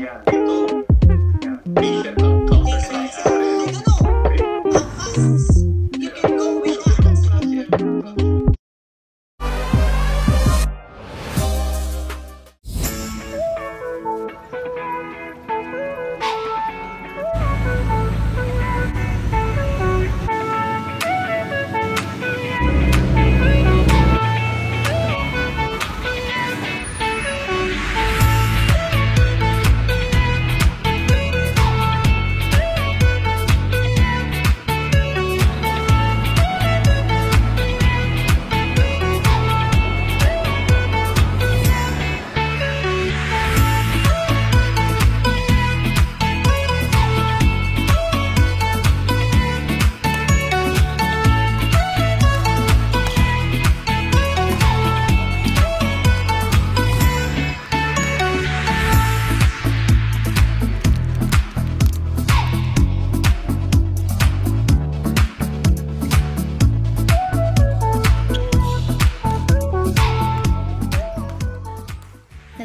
Yan. Ito.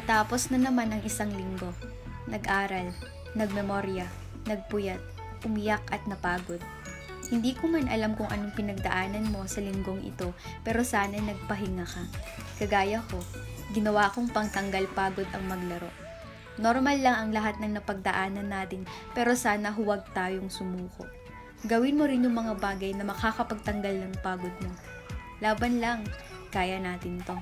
Natapos na naman ang isang linggo. Nag-aral, nagmemorya, nagpuyat, umiyak at napagod. Hindi ko man alam kung anong pinagdaanan mo sa linggong ito, pero sana nagpahinga ka. Kagaya ko, ginawa kong pangtanggal pagod ang maglaro. Normal lang ang lahat ng napagdaanan natin, pero sana huwag tayong sumuko. Gawin mo rin yung mga bagay na makakapagtanggal ng pagod mo. Laban lang, kaya natin to.